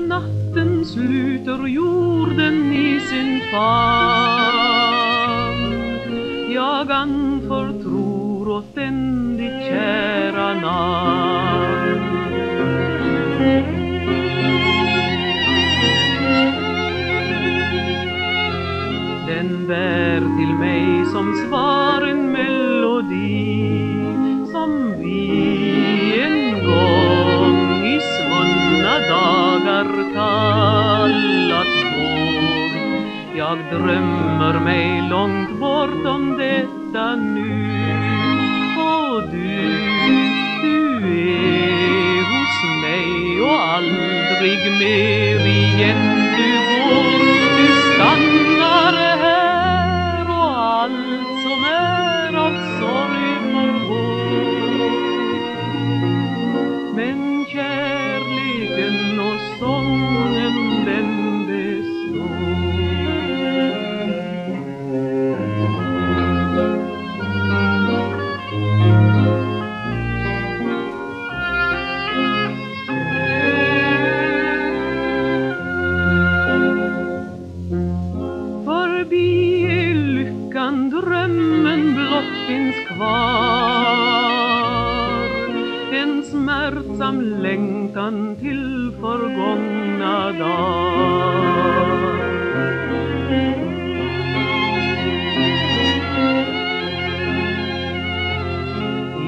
när natten sluter jorden i sin famn. Jag anförtror åt den ditt kära namn. Den bär till mig som svar Jag drömmer mig långt bortom detta nu och du, du är hos mig och aldrig mer igen du går. Du stannar här och allt som är av finns kvar. En smärtsam längtan till förgångna dagar.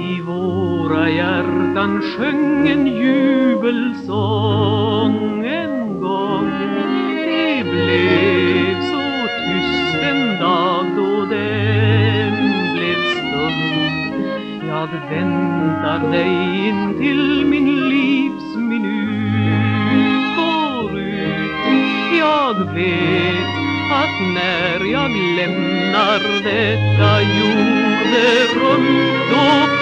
I våra hjärtan sjöng en jubelsång väntar dig intill min livs minut går ut. Jag vet att när jag lämnar detta jorderum då